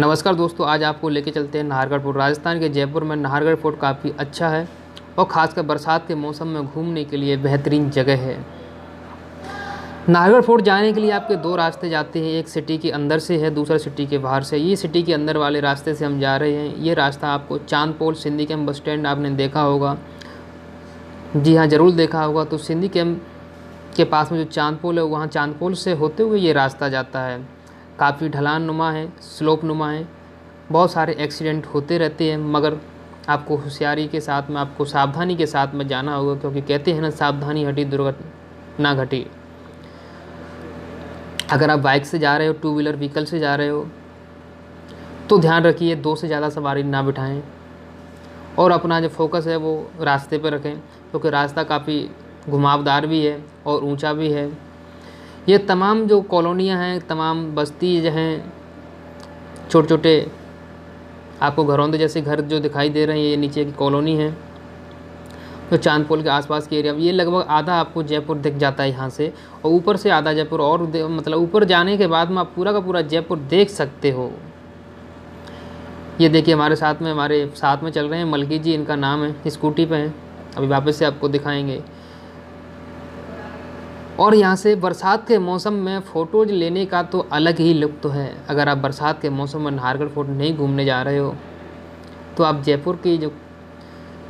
नमस्कार दोस्तों, आज आपको लेके चलते हैं नाहरगढ़ फोर्ट। राजस्थान के जयपुर में नाहरगढ़ फोर्ट काफ़ी अच्छा है और ख़ासकर बरसात के मौसम में घूमने के लिए बेहतरीन जगह है। नाहरगढ़ फोर्ट जाने के लिए आपके दो रास्ते जाते हैं, एक सिटी के अंदर से है, दूसरा सिटी के बाहर से ये सिटी के अंदर वाले रास्ते से हम जा रहे हैं। ये रास्ता आपको Chandpol Sindhi camp bus stand आपने देखा होगा। जी हाँ ज़रूर देखा होगा। तो सिंधी कैम्प के पास में जो चांदपोल है, वहाँ चांदपोल से होते हुए ये रास्ता जाता है। काफ़ी ढलान नुमा है स्लोप नुमा है, बहुत सारे एक्सीडेंट होते रहते हैं, मगर आपको होशियारी के साथ में, आपको सावधानी के साथ में जाना होगा, क्योंकि कहते हैं ना, सावधानी हटी, दुर्घटना घटी। अगर आप बाइक से जा रहे हो टू व्हीलर व्हीकल से जा रहे हो तो ध्यान रखिए, दो से ज़्यादा सवारी ना बिठाएँ, और अपना जो फोकस है, वो रास्ते पर रखें, क्योंकि तो रास्ता काफ़ी घुमावदार भी है और ऊँचा भी है। ये तमाम जो कॉलोनियाँ हैं, तमाम बस्ती जो हैं छोटे छोटे आपको घरौंदे जैसे घर जो दिखाई दे रहे हैं, ये नीचे की कॉलोनी है तो चांदपोल के आसपास के एरिया, ये लगभग आधा आपको जयपुर दिख जाता है यहाँ से, और ऊपर से आधा जयपुर और मतलब ऊपर जाने के बाद में आप पूरा का पूरा जयपुर देख सकते हो। ये देखिए हमारे साथ में, हमारे साथ में चल रहे हैं, मलकी जी इनका नाम है, स्कूटी पे हैं, अभी वापस से आपको दिखाएँगे। और यहाँ से बरसात के मौसम में फ़ोटोज लेने का तो अलग ही लुत्फ है। अगर आप बरसात के मौसम में नाहरगढ़ फोर्ट नहीं घूमने जा रहे हो तो आप जयपुर की जो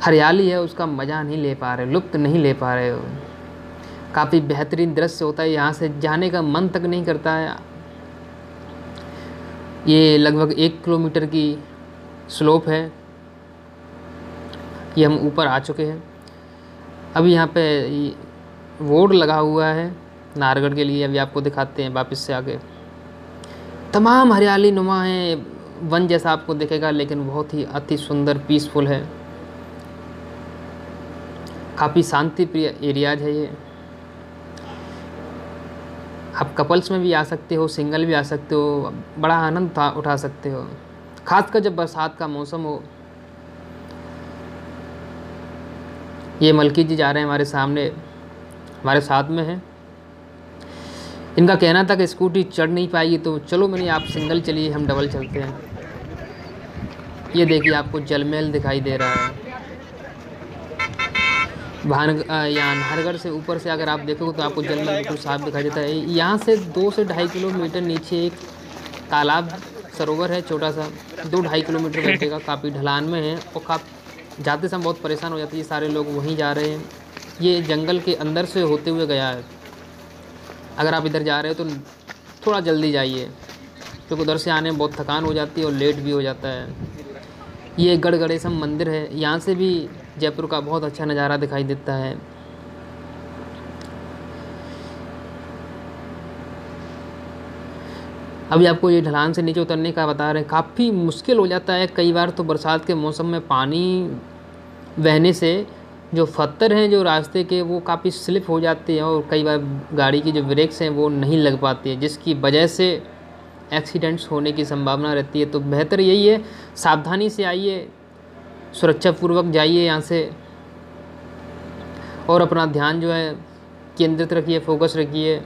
हरियाली है, उसका मज़ा नहीं ले पा रहे लुप्त नहीं ले पा रहे हो। काफ़ी बेहतरीन दृश्य होता है, यहाँ से जाने का मन तक नहीं करता है। ये लगभग एक किलोमीटर की स्लोप है। ये हम ऊपर आ चुके हैं। अभी यहाँ पे बोर्ड लगा हुआ है, नारगढ़ के लिए अभी आपको दिखाते हैं वापस से आगे। तमाम हरियाली नुमा है, वन जैसा आपको दिखेगा, लेकिन बहुत ही अति सुंदर पीसफुल है। काफ़ी शांति प्रिय एरियाज़ है ये। आप कपल्स में भी आ सकते हो सिंगल भी आ सकते हो, बड़ा आनंद उठा सकते हो। खासकर जब बरसात का मौसम हो। ये मलकी जी जा रहे हैं हमारे सामने। हमारे साथ में है। इनका कहना था कि स्कूटी चढ़ नहीं पाएगी तो चलो मैंने आप सिंगल चलिए, हम डबल चलते हैं। ये देखिए आपको जलमहल दिखाई दे रहा है। भान यहाँ नाहरगढ़ से ऊपर से अगर आप देखोगे तो आपको जलमेल बिल्कुल साफ़ दिखाई देता है। यहाँ से दो से ढाई किलोमीटर नीचे एक तालाब, सरोवर है छोटा सा, दो ढाई किलोमीटर बैठेगा काफ़ी ढलान में है और काफ़ी, जाते समय बहुत परेशान हो जाती है सारे लोग वहीं जा रहे हैं। ये जंगल के अंदर से होते हुए गया है। अगर आप इधर जा रहे हो तो थोड़ा जल्दी जाइए, क्योंकि उधर से आने में बहुत थकान हो जाती है और लेट भी हो जाता है। ये गढ़ गणेशम मंदिर है। यहाँ से भी जयपुर का बहुत अच्छा नज़ारा दिखाई देता है। अभी आपको ये ढलान से नीचे उतरने का बता रहे हैं, काफ़ी मुश्किल हो जाता है। कई बार तो बरसात के मौसम में पानी बहने से जो पत्थर हैं जो रास्ते के, वो काफ़ी स्लिप हो जाते हैं और कई बार गाड़ी की जो ब्रेक्स हैं, वो नहीं लग पाते हैं, जिसकी वजह से एक्सीडेंट्स होने की संभावना रहती है। तो बेहतर यही है, सावधानी से आइए, सुरक्षापूर्वक जाइए यहाँ से और अपना ध्यान जो है, केंद्रित रखिए, फोकस रखिए।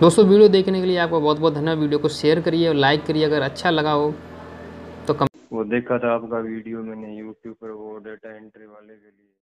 दोस्तों, वीडियो देखने के लिए आपका बहुत बहुत धन्यवाद। वीडियो को शेयर करिए और लाइक करिए अगर अच्छा लगा हो तो कम वो देखा था आपका वीडियो मैंने यूट्यूब पर, वो डेटा एंट्री वाले के लिए।